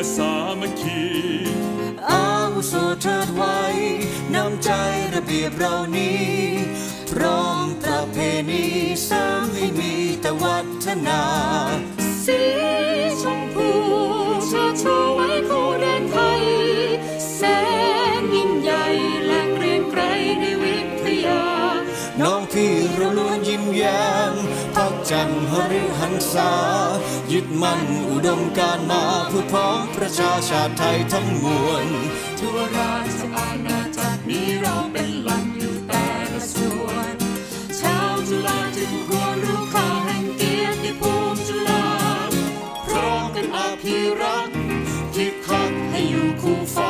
และสามัคคีอาวุโสเทิดไว้น้ำใจระเบียบเรานี้พร้อมประเพณีสร้างให้มีแต่วัฒนา พักจันทร์หฤหันษายึดมั่นอุดมการณ์มาเพื่อพ้องประชาชาติไทยทั้งมวลทั่วราชอาณาจักรนี้เราเป็นหลักอยู่แต่ละส่วนชาวจุฬาจึงควรรู้ค่าแห่งเกียรติภูมิจุฬาพร้อมกันอาภิรักษ์ที่พักให้อยู่คู่ฟ้า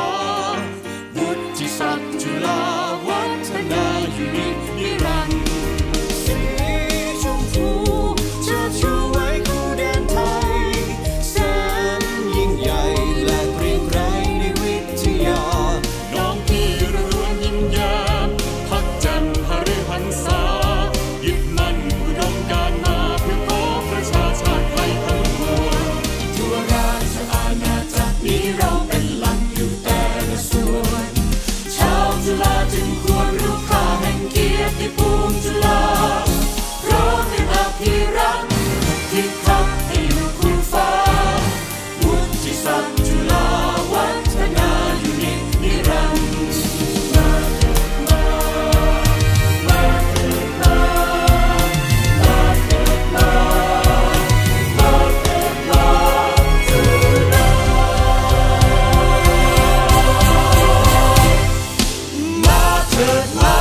good life.